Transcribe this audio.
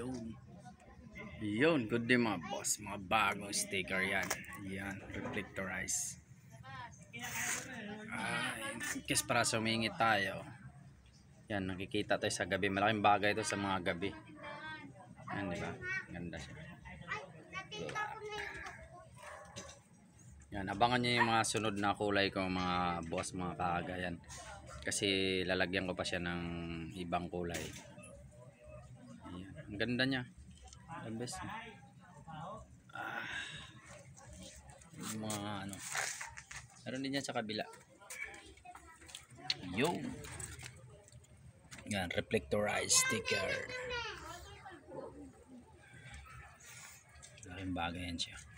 Yun. Yun, good day mga boss. Mga bagong sticker yan. Yan, reflectorize. Ay, kiss para sumingit tayo. Yan, nakikita tayo sa gabi. Malaking bagay ito sa mga gabi. Yan, di ba? Ganda siya. Yan, abangan nyo yung mga sunod na kulay ko mga boss, mga kaagayan. Kasi lalagyan ko pa siya ng ibang kulay. Ganda niya. The best. Ah. Yung mga ano. Meron din yan sa kabila. Yung. Yan, reflectorized sticker. Laking bagay yan siya.